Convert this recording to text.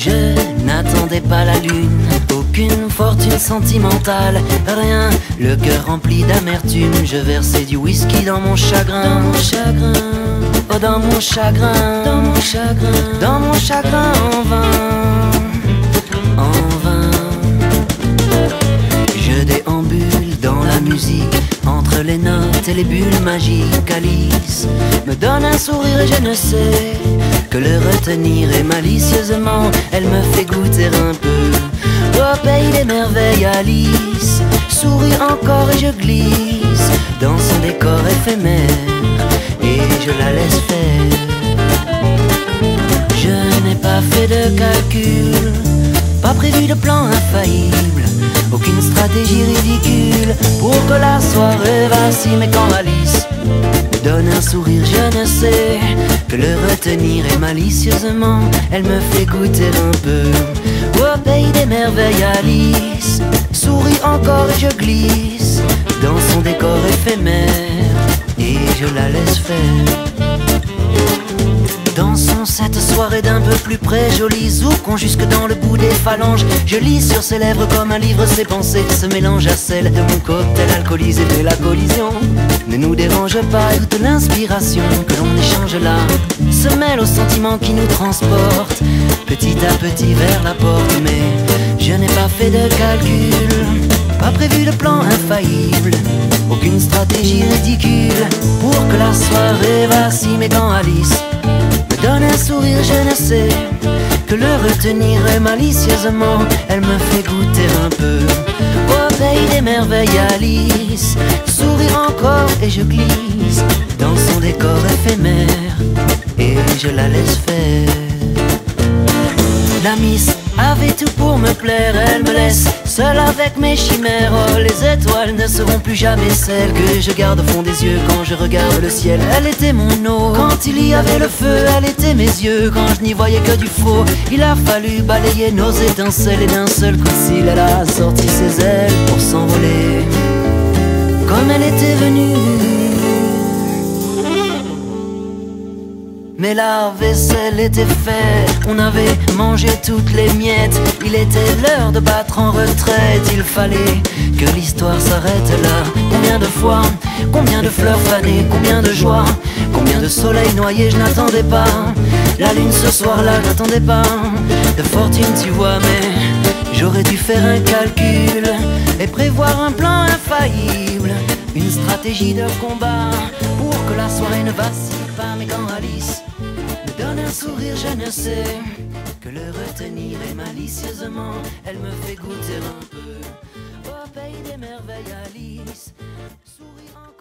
Je n'attendais pas la lune, aucune fortune sentimentale, rien. Le cœur rempli d'amertume, je versais du whisky dans mon chagrin. Mon chagrin, oh dans mon chagrin, dans mon chagrin, dans mon chagrin en vain, en vain. Je déambule dans la musique. Entre les notes et les bulles magiques, Alice me donne un sourire et je ne sais le retenir et malicieusement, elle me fait goûter un peu. Au pays des merveilles, Alice. Sourit encore et je glisse dans son décor éphémère. Et je la laisse faire. Je n'ai pas fait de calcul, pas prévu de plan infaillible, aucune stratégie ridicule pour que la soirée vacille. Mais quand Alice donne un sourire, je ne sais. Que le retenir et malicieusement, elle me fait goûter un peu. Au pays des merveilles, Alice. Sourit encore et je glisse dans son décor éphémère. Et je la laisse faire. Dansons cette soirée d'un peu plus près, jolie zoukon jusque dans le bout des phalanges. Je lis sur ses lèvres comme un livre ses pensées se mélangent à celles de mon cocktail alcoolisé de la collision. Ne nous dérange pas, toute l'inspiration que l'on échange là se mêle aux sentiments qui nous transportent petit à petit vers la porte. Mais je n'ai pas fait de calcul, pas prévu de plan infaillible, aucune stratégie ridicule pour que la soirée vacille. Mais quand Alice je ne sais que le retenir et malicieusement, elle me fait goûter un peu au pays des merveilles, Alice. Sourire encore et je glisse dans son décor éphémère et je la laisse faire. La miss avait tout pour me plaire, elle me laisse seule avec mes chimères. Les étoiles ne seront plus jamais celles que je garde au fond des yeux quand je regarde le ciel. Elle était mon eau quand il y avait le feu, elle était mes yeux quand je n'y voyais que du faux. Il a fallu balayer nos étincelles et d'un seul coup de elle a sorti ses ailes pour s'envoler comme elle était venue. Mais la vaisselle était faite, on avait mangé toutes les miettes. Il était l'heure de battre en retraite, il fallait que l'histoire s'arrête là. Combien de fois, combien de fleurs fanées, combien de joie, combien de soleil noyé, je n'attendais pas. La lune ce soir-là, je n'attendais pas. De fortune, tu vois, mais j'aurais dû faire un calcul et prévoir un plan infaillible, une stratégie de combat pour que la soirée ne vacille me donne un sourire, je ne sais que le retenir et malicieusement, elle me fait goûter un peu au pays des merveilles, Alice. Sourit en